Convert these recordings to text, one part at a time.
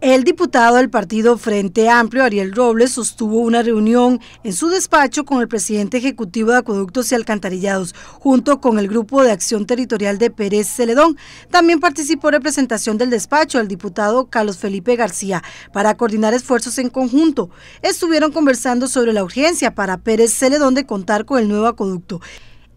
El diputado del partido Frente Amplio, Ariel Robles, sostuvo una reunión en su despacho con el presidente ejecutivo de Acueductos y Alcantarillados, junto con el Grupo de Acción Territorial de Pérez Celedón. También participó representación del despacho el diputado Carlos Felipe García para coordinar esfuerzos en conjunto. Estuvieron conversando sobre la urgencia para Pérez Celedón de contar con el nuevo acueducto.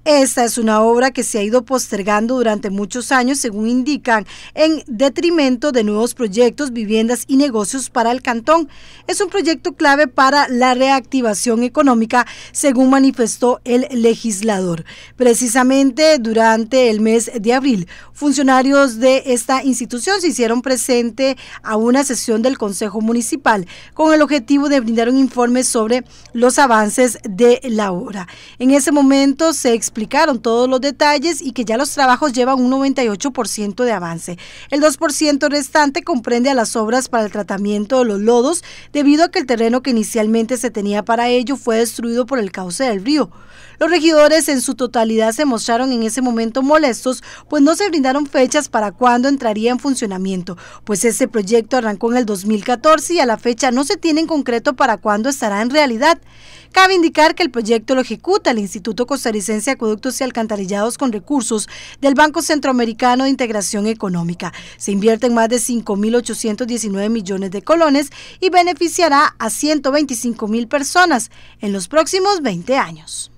Esta es una obra que se ha ido postergando durante muchos años, según indican, en detrimento de nuevos proyectos, viviendas y negocios para el cantón. Es un proyecto clave para la reactivación económica, según manifestó el legislador. Precisamente durante el mes de abril, funcionarios de esta institución se hicieron presente a una sesión del Consejo Municipal con el objetivo de brindar un informe sobre los avances de la obra. En ese momento se explicaron todos los detalles y que ya los trabajos llevan un 98% de avance. El 2% restante comprende a las obras para el tratamiento de los lodos debido a que el terreno que inicialmente se tenía para ello fue destruido por el cauce del río. Los regidores en su totalidad se mostraron en ese momento molestos, pues no se brindaron fechas para cuándo entraría en funcionamiento, pues ese proyecto arrancó en el 2014 y a la fecha no se tiene en concreto para cuándo estará en realidad. Cabe indicar que el proyecto lo ejecuta el Instituto Costarricense de Acueductos y Alcantarillados con recursos del Banco Centroamericano de Integración Económica. Se invierten más de 5.819 millones de colones y beneficiará a 125 mil personas en los próximos 20 años.